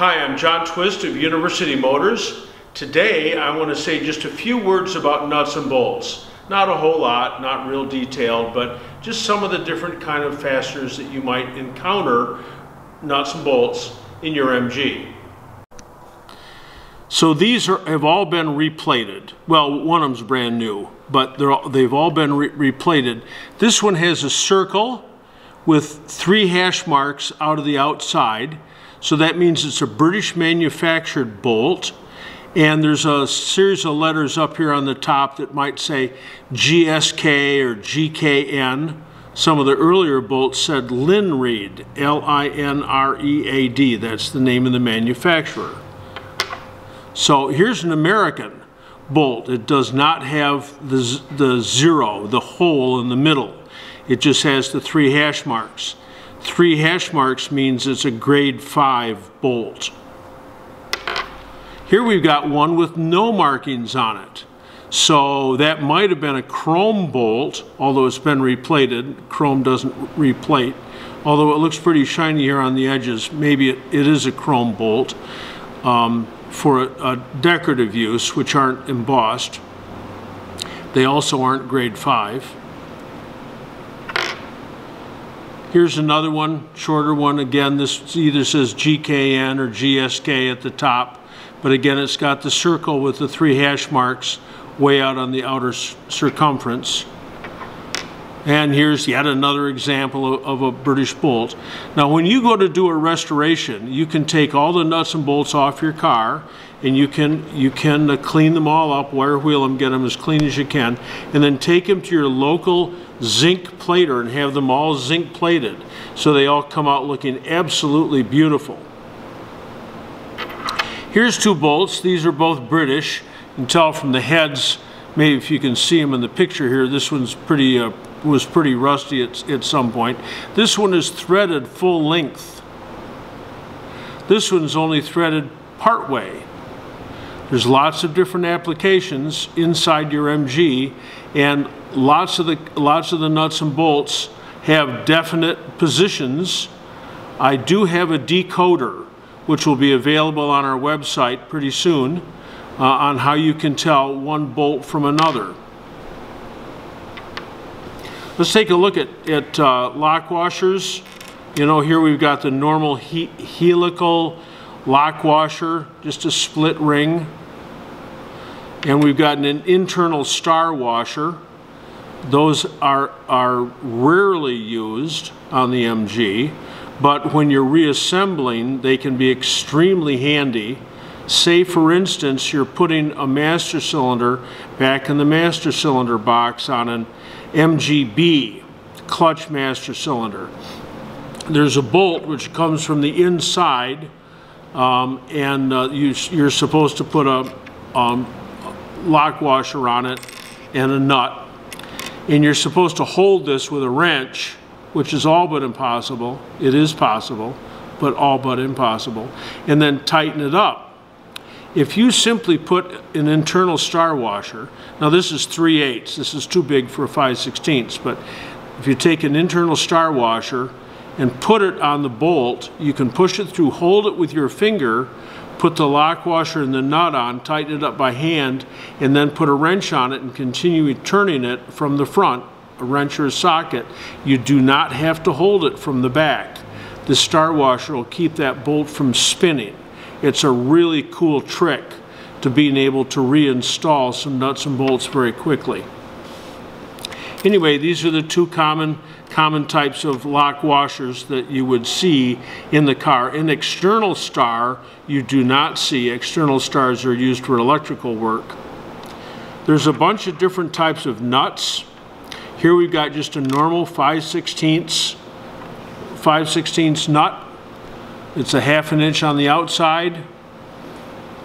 Hi, I'm John Twist of University Motors. Today I want to say just a few words about nuts and bolts. Not a whole lot, not real detailed, but just some of the different kind of fasteners that you might encounter nuts and bolts in your MG. So these are, have all been replated. Well, one of them's brand new, but all, they've all been re replated. This one has a circle with three hash marks out of the outside. So that means it's a British manufactured bolt. And there's a series of letters up here on the top that might say GSK or GKN. Some of the earlier bolts said Linread, L-I-N-R-E-A-D. That's the name of the manufacturer. So here's an American bolt. It does not have the, the zero, the hole in the middle. It just has the three hash marks. Three hash marks means it's a grade 5 bolt. Here we've got one with no markings on it. So that might have been a chrome bolt, although it's been replated. Chrome doesn't replate. Although it looks pretty shiny here on the edges, maybe it, it is a chrome bolt um, for a, a decorative use, which aren't embossed. They also aren't grade 5. Here's another one, shorter one. Again, this either says GKN or GSK at the top, but again, it's got the circle with the three hash marks way out on the outer circumference. And here's yet another example of, a British bolt. Now when you go to do a restoration, you can take all the nuts and bolts off your car and you can, you can uh, clean them all up, wire wheel them, get them as clean as you can, and then take them to your local zinc plater and have them all zinc plated so they all come out looking absolutely beautiful. Here's two bolts. These are both British. You can tell from the heads, maybe if you can see them in the picture here, this one's pretty uh, was pretty rusty at, at some point. This one is threaded full length. This one's only threaded part way. There's lots of different applications inside your MG and lots of the lots of the nuts and bolts have definite positions. I do have a decoder which will be available on our website pretty soon uh, on how you can tell one bolt from another. Let's take a look at, at uh, lock washers. You know, here we've got the normal he helical lock washer, just a split ring. And we've got an internal star washer. Those are, are rarely used on the MG, but when you're reassembling, they can be extremely handy. Say, for instance, you're putting a master cylinder back in the master cylinder box on an MGB clutch master cylinder. There's a bolt which comes from the inside um, and uh, you, are supposed to put a um, lock washer on it and a nut. And you're supposed to hold this with a wrench, which is all but impossible. It is possible, but all but impossible. And then tighten it up. If you simply put an internal star washer, now this is 3 eighths, this is too big for a 5 16ths, but if you take an internal star washer and put it on the bolt, you can push it through, hold it with your finger, put the lock washer and the nut on, tighten it up by hand, and then put a wrench on it and continue turning it from the front, a wrench or a socket. You do not have to hold it from the back. The star washer will keep that bolt from spinning. It's a really cool trick to being able to reinstall some nuts and bolts very quickly. Anyway, these are the two common common types of lock washers that you would see in the car. In external star, you do not see. External stars are used for electrical work. There's a bunch of different types of nuts. Here we've got just a normal 5 16 5 16 nut it's a half an inch on the outside,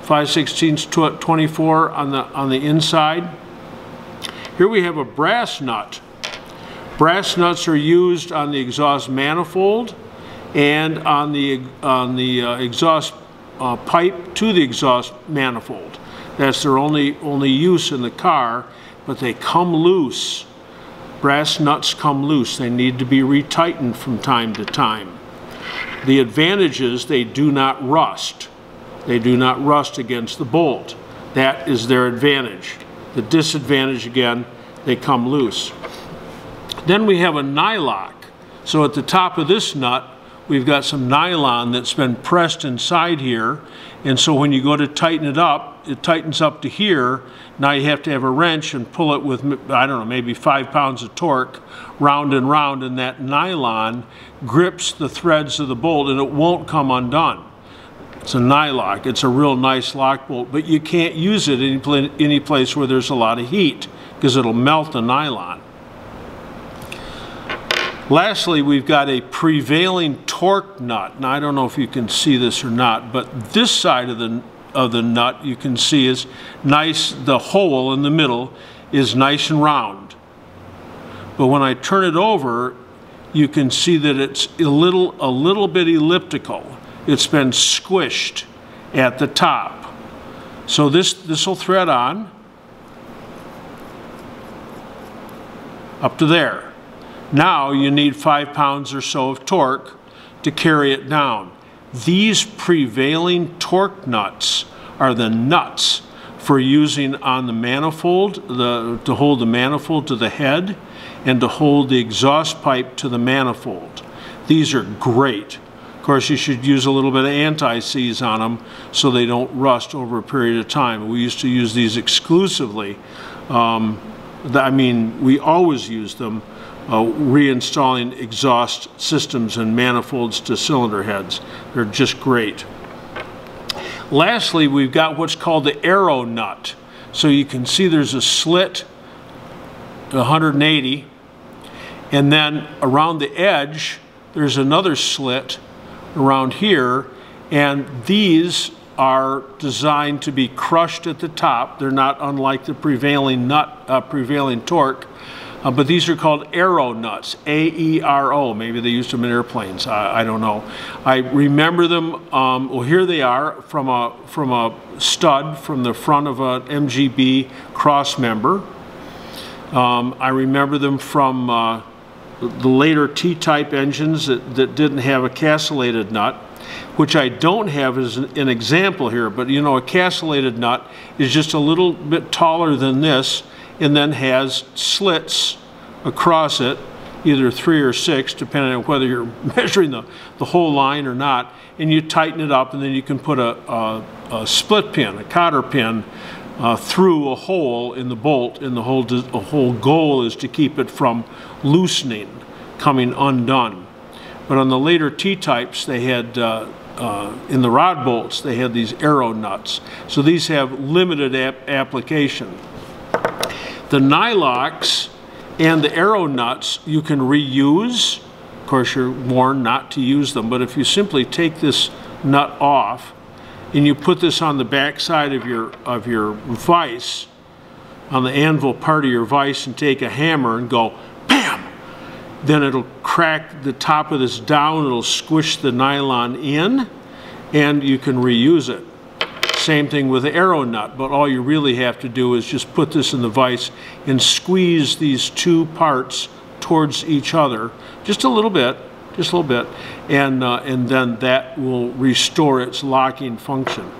5 16 24 on the, on the inside. Here we have a brass nut. Brass nuts are used on the exhaust manifold and on the, on the uh, exhaust uh, pipe to the exhaust manifold. That's their only, only use in the car, but they come loose. Brass nuts come loose. They need to be retightened from time to time. The advantage is they do not rust. They do not rust against the bolt. That is their advantage. The disadvantage, again, they come loose. Then we have a nylock. So at the top of this nut, we've got some nylon that's been pressed inside here. And so when you go to tighten it up, it tightens up to here. Now you have to have a wrench and pull it with, I don't know, maybe five pounds of torque, round and round, and that nylon grips the threads of the bolt and it won't come undone. It's a nylock. It's a real nice lock bolt, but you can't use it any, any place where there's a lot of heat because it'll melt the nylon. Lastly, we've got a prevailing torque nut. Now, I don't know if you can see this or not, but this side of the, of the nut you can see is nice, the hole in the middle is nice and round. But when I turn it over, you can see that it's a little, a little bit elliptical. It's been squished at the top. So this, this will thread on up to there. Now you need five pounds or so of torque to carry it down. These prevailing torque nuts are the nuts for using on the manifold, the, to hold the manifold to the head and to hold the exhaust pipe to the manifold. These are great. Of course, you should use a little bit of anti-seize on them so they don't rust over a period of time. We used to use these exclusively. Um, I mean, we always use them uh, reinstalling exhaust systems and manifolds to cylinder heads. They're just great. Lastly, we've got what's called the aero nut. So you can see there's a slit 180 and then around the edge there's another slit around here and these are designed to be crushed at the top. They're not unlike the prevailing nut, uh, prevailing torque. Uh, but these are called aero nuts, A-E-R-O. Maybe they used them in airplanes. I, I don't know. I remember them. Um, well, here they are from a from a stud from the front of an MGB cross member. Um, I remember them from uh, the later T-type engines that, that didn't have a castellated nut which I don't have as an example here, but you know, a castellated nut is just a little bit taller than this and then has slits across it, either three or six, depending on whether you're measuring the, the whole line or not, and you tighten it up and then you can put a, a, a split pin, a cotter pin, uh, through a hole in the bolt, and the whole, the whole goal is to keep it from loosening, coming undone. But on the later T-types, they had, uh, uh, in the rod bolts, they had these aero nuts. So these have limited ap application. The nylocks and the aero nuts you can reuse. Of course, you're warned not to use them, but if you simply take this nut off and you put this on the back side of your, of your vise, on the anvil part of your vise and take a hammer and go BAM! Then it'll crack the top of this down, it'll squish the nylon in, and you can reuse it. Same thing with the aero nut, but all you really have to do is just put this in the vise and squeeze these two parts towards each other, just a little bit, just a little bit, and, uh, and then that will restore its locking function.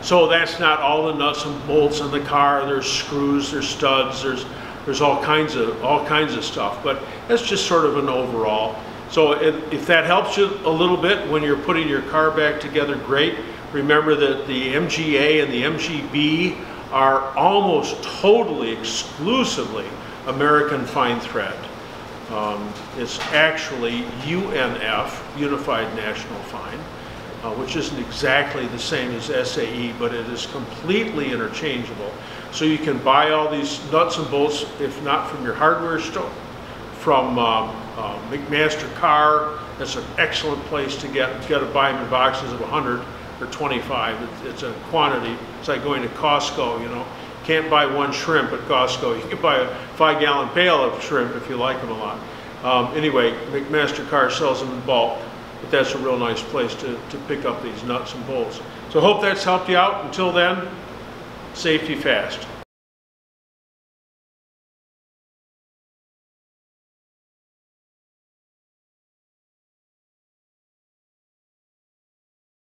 So that's not all the nuts and bolts in the car. There's screws, there's studs, there's there's all kinds of all kinds of stuff. But that's just sort of an overall. So if, if that helps you a little bit when you're putting your car back together, great. Remember that the MGA and the MGB are almost totally exclusively American fine thread. Um, it's actually UNF, Unified National Fine, uh, which isn't exactly the same as SAE, but it is completely interchangeable. So you can buy all these nuts and bolts, if not from your hardware store, from um, uh, McMaster-Carr. That's an excellent place to get, get to buy them in boxes of 100 or 25. It's, it's a quantity. It's like going to Costco, you know. Can't buy one shrimp at Costco. You can buy a five gallon pail of shrimp if you like them a lot. Um, anyway, McMaster-Carr sells them in bulk, but that's a real nice place to, to pick up these nuts and bolts. So hope that's helped you out. Until then, safety fast.